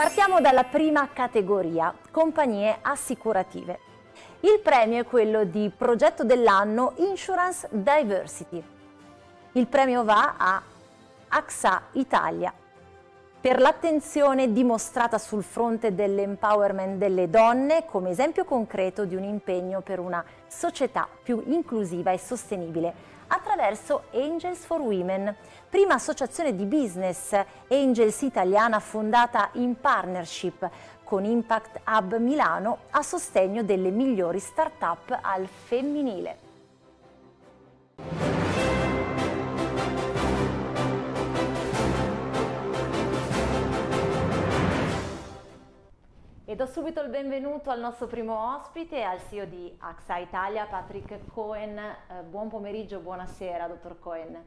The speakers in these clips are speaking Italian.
Partiamo dalla prima categoria, compagnie assicurative. Il premio è quello di progetto dell'anno Insurance Diversity. Il premio va a AXA Italia per l'attenzione dimostrata sul fronte dell'empowerment delle donne come esempio concreto di un impegno per una società più inclusiva e sostenibile attraverso Angels for Women, prima associazione di business Angels italiana fondata in partnership con Impact Hub Milano a sostegno delle migliori start-up al femminile. Do subito il benvenuto al nostro primo ospite, al CEO di AXA Italia, Patrick Cohen. Eh, buon pomeriggio, buonasera, dottor Cohen.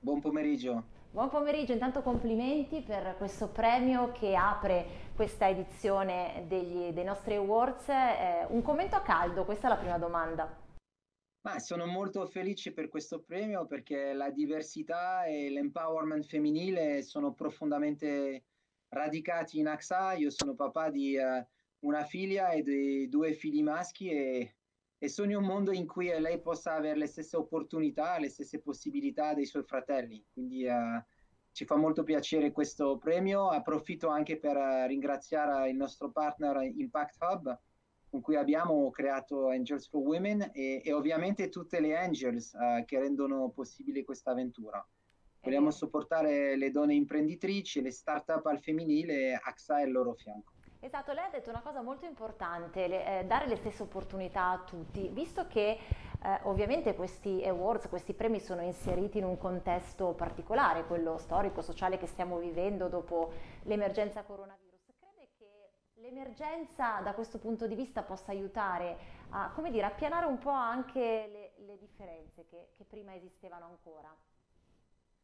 Buon pomeriggio. Buon pomeriggio, intanto complimenti per questo premio che apre questa edizione degli, dei nostri awards. Eh, un commento a caldo, questa è la prima domanda. Ma sono molto felice per questo premio perché la diversità e l'empowerment femminile sono profondamente radicati in AXA, io sono papà di uh, una figlia e di due figli maschi e, e sogno un mondo in cui lei possa avere le stesse opportunità, le stesse possibilità dei suoi fratelli. Quindi uh, ci fa molto piacere questo premio. Approfitto anche per uh, ringraziare il nostro partner Impact Hub con cui abbiamo creato Angels for Women e, e ovviamente tutte le Angels che rendono possibile questa avventura. Vogliamo supportare le donne imprenditrici, le start-up al femminile, AXA è al loro fianco. Esatto, lei ha detto una cosa molto importante, le, eh, dare le stesse opportunità a tutti, visto che eh, ovviamente questi awards, questi premi sono inseriti in un contesto particolare, quello storico, sociale che stiamo vivendo dopo l'emergenza coronavirus. Crede che l'emergenza da questo punto di vista possa aiutare a, come dire, a un po' anche le, le differenze che, che prima esistevano ancora?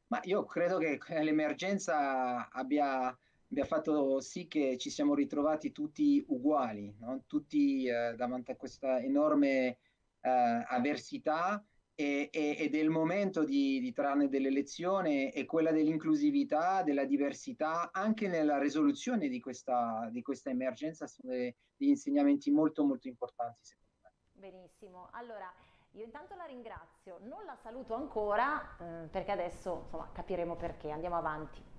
Ma io credo che l'emergenza abbia, abbia fatto sì che ci siamo ritrovati tutti uguali, no? tutti eh, davanti a questa enorme eh, avversità e, e, ed è il momento di, di trarne delle lezioni e quella dell'inclusività, della diversità, anche nella risoluzione di questa, di questa emergenza sono degli insegnamenti molto molto importanti secondo me. Benissimo, allora io intanto la ringrazio, non la saluto ancora eh, perché adesso insomma, capiremo perché, andiamo avanti.